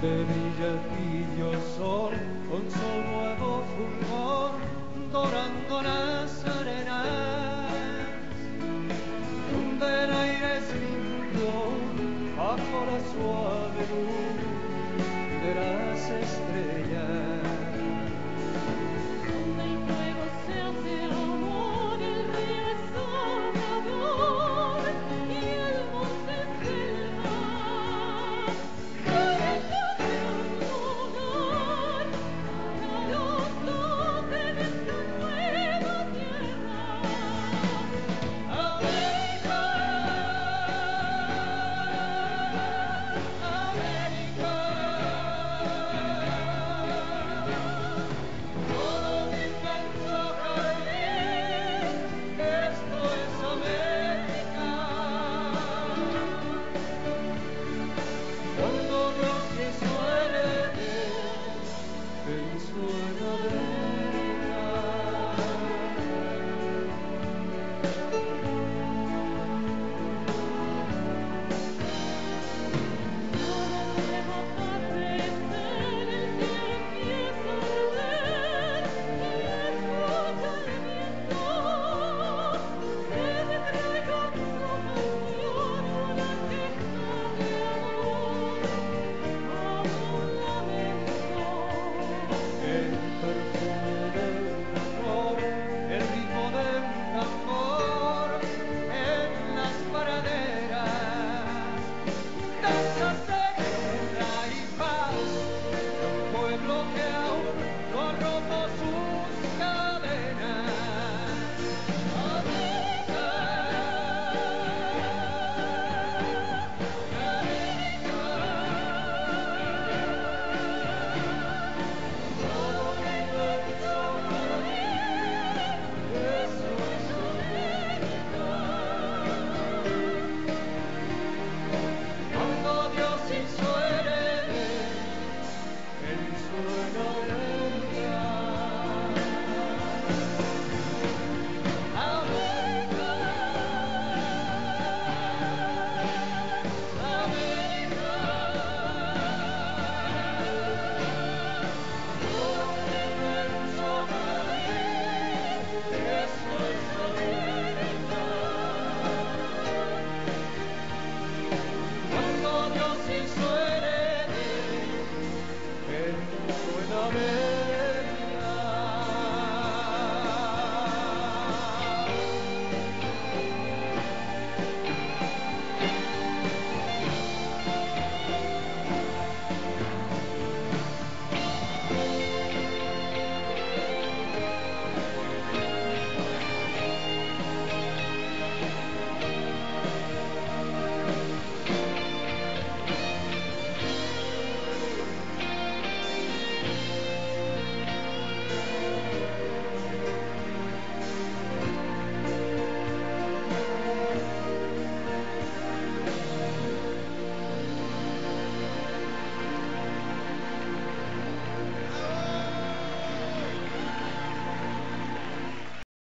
brilla el sol con su nuevo fulgor dorando las arenas. Donde el aire es limpio bajo la suave friends forever. so